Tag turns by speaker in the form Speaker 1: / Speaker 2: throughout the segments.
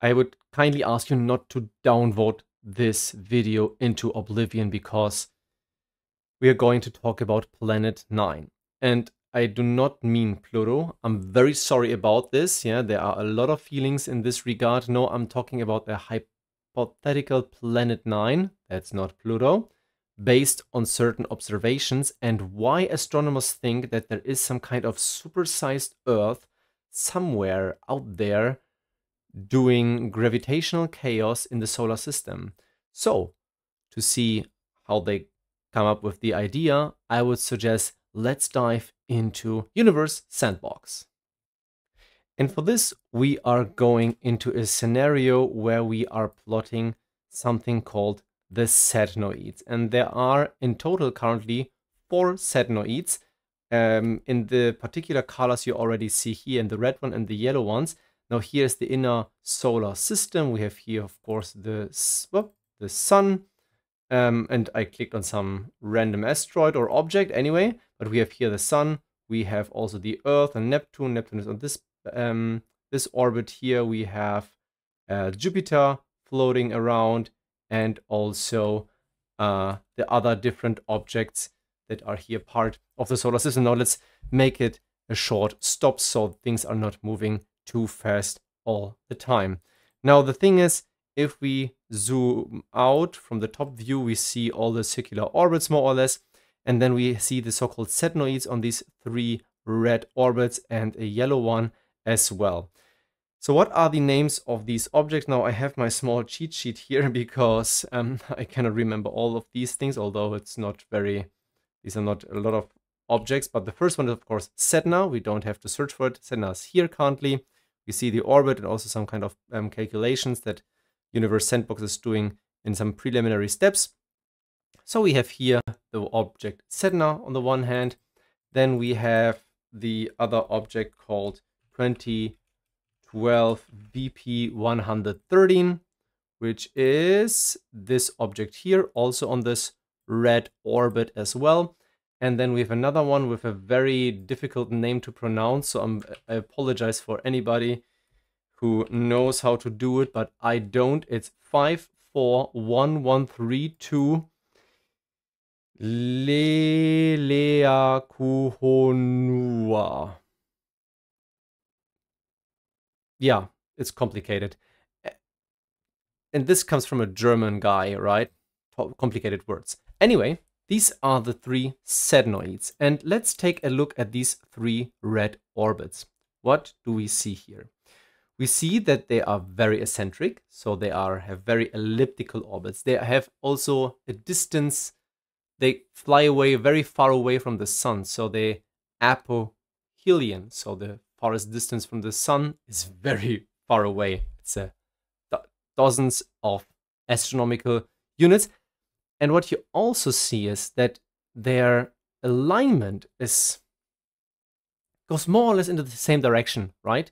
Speaker 1: I would kindly ask you not to downvote this video into oblivion because we are going to talk about Planet 9. And I do not mean Pluto. I'm very sorry about this. Yeah, there are a lot of feelings in this regard. No, I'm talking about a hypothetical Planet 9. That's not Pluto. Based on certain observations and why astronomers think that there is some kind of supersized Earth somewhere out there doing gravitational chaos in the solar system. So, to see how they come up with the idea, I would suggest let's dive into Universe Sandbox. And for this, we are going into a scenario where we are plotting something called the sednoids. And there are in total currently four sednoids. Um, in the particular colors you already see here in the red one and the yellow ones. Now here's the inner solar system. We have here, of course, the, the sun. Um, and I clicked on some random asteroid or object anyway. But we have here the sun. We have also the Earth and Neptune. Neptune is on this um, this orbit here. We have uh, Jupiter floating around and also uh, the other different objects that are here part of the solar system. Now let's make it a short stop so things are not moving too fast all the time. Now the thing is, if we zoom out from the top view, we see all the circular orbits more or less. And then we see the so-called sednoids on these three red orbits and a yellow one as well. So what are the names of these objects? Now I have my small cheat sheet here because um, I cannot remember all of these things, although it's not very, these are not a lot of objects. But the first one is of course Sedna. We don't have to search for it. Sedna is here currently. We see the orbit and also some kind of um, calculations that Universe Sandbox is doing in some preliminary steps. So we have here the object Sedna on the one hand. Then we have the other object called 2012 VP 113, which is this object here, also on this red orbit as well. And then we have another one with a very difficult name to pronounce. So I'm, I apologize for anybody who knows how to do it, but I don't. It's 541132 Leleakuhonua. Yeah, it's complicated. And this comes from a German guy, right? Complicated words. Anyway, these are the three sednoids. And let's take a look at these three red orbits. What do we see here? We see that they are very eccentric, so they are have very elliptical orbits. They have also a distance, they fly away very far away from the sun, so they apohelion, so the farthest distance from the sun is very far away. It's a dozens of astronomical units. And what you also see is that their alignment is goes more or less into the same direction, right?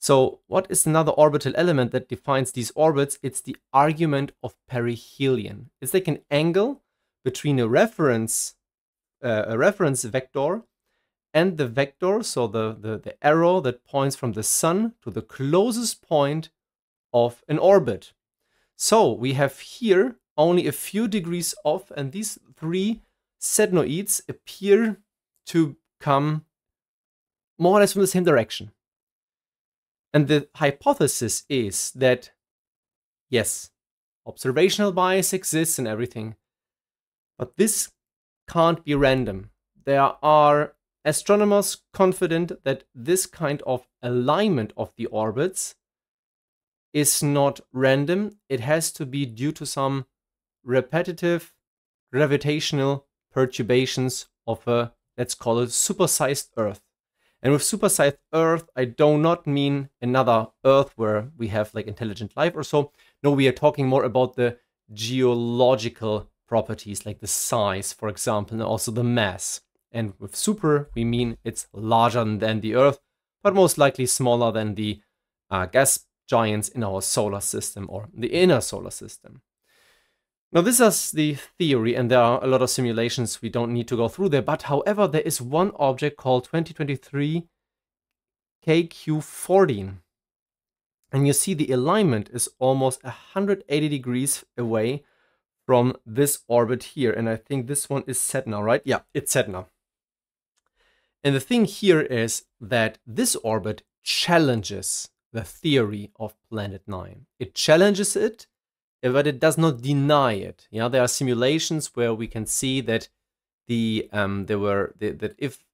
Speaker 1: So what is another orbital element that defines these orbits? It's the argument of perihelion. It's like an angle between a reference uh, a reference vector and the vector, so the, the, the arrow that points from the sun to the closest point of an orbit. So we have here only a few degrees off, and these three sednoids appear to come more or less from the same direction. And the hypothesis is that, yes, observational bias exists and everything, but this can't be random. There are astronomers confident that this kind of alignment of the orbits is not random. It has to be due to some repetitive gravitational perturbations of a, let's call it, supersized Earth. And with supersized Earth, I do not mean another Earth where we have like intelligent life or so. No, we are talking more about the geological properties like the size, for example, and also the mass. And with super, we mean it's larger than the Earth, but most likely smaller than the uh, gas giants in our solar system or the inner solar system. Now, this is the theory, and there are a lot of simulations we don't need to go through there. But however, there is one object called 2023 KQ14. And you see the alignment is almost 180 degrees away from this orbit here. And I think this one is Sedna, right? Yeah, it's Sedna. And the thing here is that this orbit challenges the theory of Planet 9. It challenges it, but it does not deny it. Yeah, there are simulations where we can see that the um, there were that if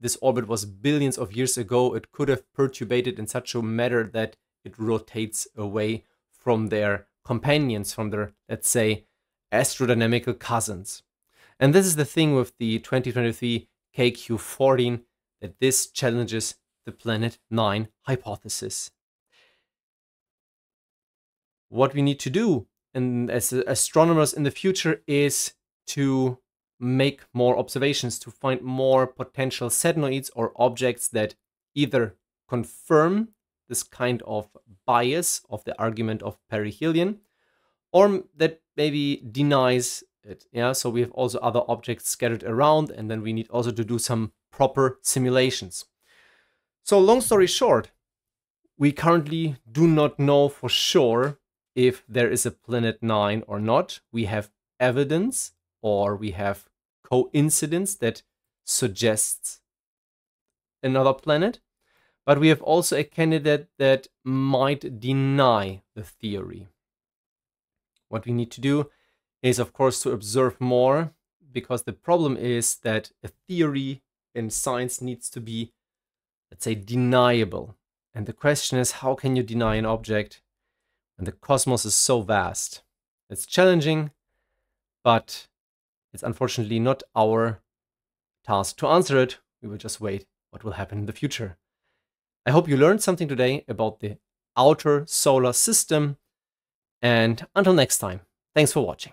Speaker 1: this orbit was billions of years ago, it could have perturbated in such a manner that it rotates away from their companions, from their let's say astrodynamical cousins. And this is the thing with the 2023 KQ14 that this challenges the Planet 9 hypothesis. What we need to do and as astronomers in the future is to make more observations to find more potential sedenoids or objects that either confirm this kind of bias of the argument of perihelion or that maybe denies it. Yeah, so we have also other objects scattered around, and then we need also to do some proper simulations. So long story short, we currently do not know for sure if there is a planet 9 or not. We have evidence or we have coincidence that suggests another planet, but we have also a candidate that might deny the theory. What we need to do is, of course, to observe more, because the problem is that a theory in science needs to be, let's say, deniable. And the question is, how can you deny an object when the cosmos is so vast? It's challenging, but it's unfortunately not our task to answer it. We will just wait what will happen in the future. I hope you learned something today about the outer solar system. And until next time, thanks for watching.